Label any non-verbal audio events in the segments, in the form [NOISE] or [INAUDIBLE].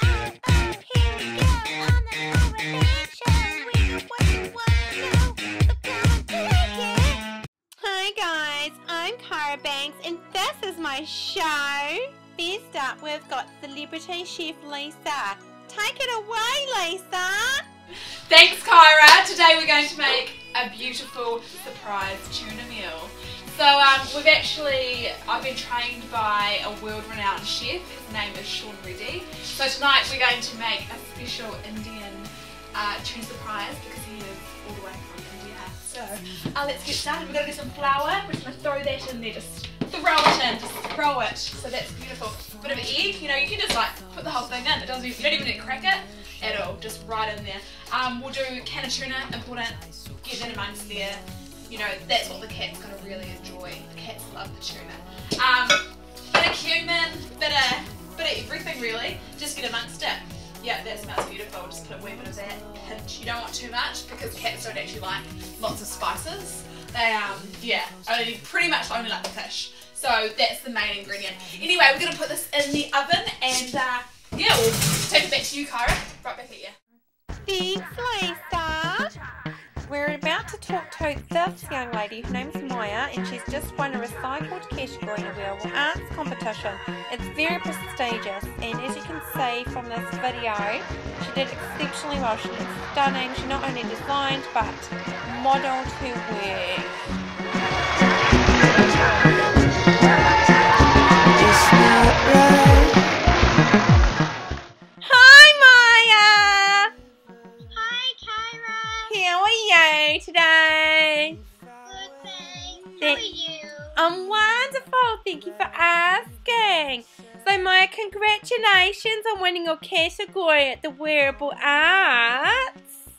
Hi guys, I'm Kaira Banks and this is my show. First up, we've got celebrity chef Lisa. Take it away, Lisa. Thanks, Kaira. Today we're going to make a beautiful surprise tuna meal. So um, we've actually, I've been trained by a world-renowned chef. His name is Sean Reddy. So tonight we're going to make a special Indian uh, tuna surprise because he is all the way from India. So uh, let's get started. We're going to get some flour. We're just going to throw that in there. Just throw it in. Just throw it. So that's beautiful. Bit of egg. You know, you can just like put the whole thing in. It doesn't. You don't even need to crack it at all. Just right in there. Um, we'll do can of tuna. Important. Get that amongst there you know, that's what the cat's gonna really enjoy. The cats love the tuna. Um, bit of cumin, bit of, bit of everything really. Just get amongst it. Yeah, that smells beautiful. Just put a wee bit of that pinch. You don't want too much because cats don't actually like lots of spices. They, um, yeah, only pretty much only like the fish. So that's the main ingredient. Anyway, we're gonna put this in the oven and uh, yeah, we'll take it back to you, Kaira. Right back at you. We're about to talk to this young lady. Her name's Maya, and she's just won a recycled category in a Arts competition. It's very prestigious, and as you can see from this video, she did exceptionally well. She looks stunning. She not only designed but modelled her work. Thank you for asking. So, Maya, congratulations on winning your category at the Wearable Arts.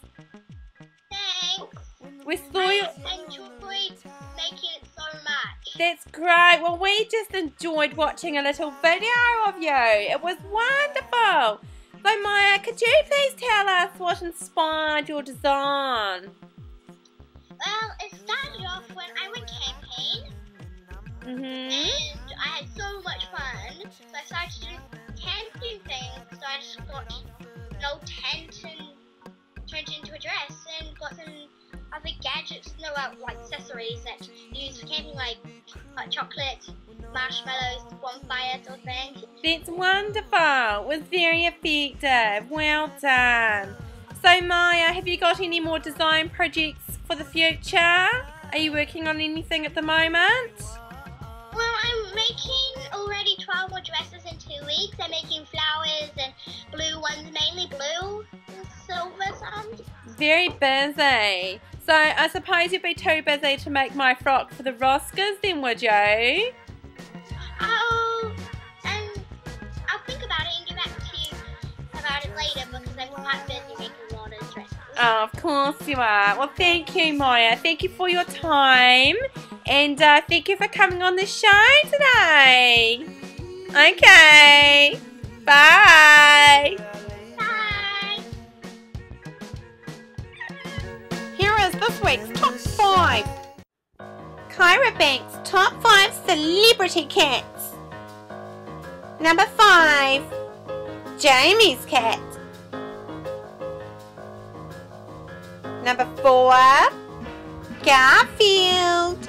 Thanks. We saw I you. enjoyed making it so much. That's great. Well, we just enjoyed watching a little video of you. It was wonderful. So, Maya, could you please tell us what inspired your design? Well, it started off when I went camping I had so much fun. So I started to do camping things. So I just got an old tent and turned it into a dress and got some other gadgets, no, uh, like accessories that you use for camping, like hot chocolate, marshmallows, bonfire sort of thing. That's wonderful. It was very effective. Well done. So, Maya, have you got any more design projects for the future? Are you working on anything at the moment? Well, I'm making already 12 more dresses in two weeks. I'm making flowers and blue ones, mainly blue and silver some. Very busy. So, I suppose you'd be too busy to make my frock for the Roscars, then, would you? Oh, and I'll think about it and get back to you about it later because I'm quite busy making a lot of dresses. Oh, of course you are. Well, thank you, Maya. Thank you for your time. And uh, thank you for coming on the show today. Okay. Bye. Bye. Here is this week's top five. Kaira Banks' top five celebrity cats. Number five, Jamie's cat. Number four, Garfield.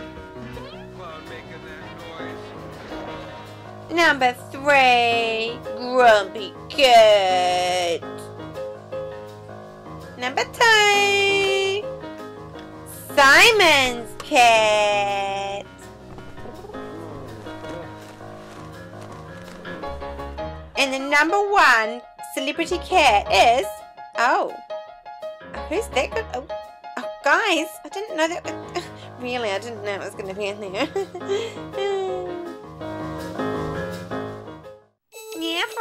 Number three, Grumpy Cat. Number two, Simon's cat. And the number one celebrity cat is oh, who's that? Good? Oh, oh, guys, I didn't know that. [LAUGHS] Really, I didn't know it was going to be in there. [LAUGHS]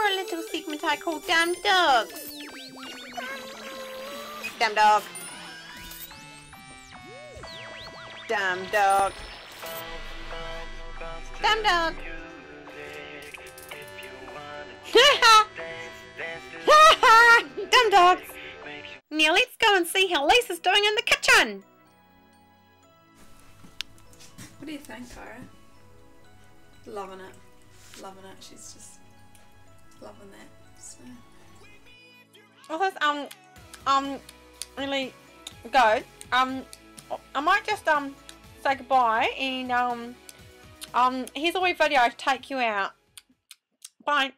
a little segment I call Dumb Dogs. Dumb dog. Dumb dog. Dumb dog. [LAUGHS] Dumb dogs. Now let's go and see how Lisa's doing in the kitchen. What do you think, Kaira? Loving it. Loving it. She's just loving that. So, this is um um really good. Um, I might just um say goodbye and um um here's a wee video to take you out. Bye.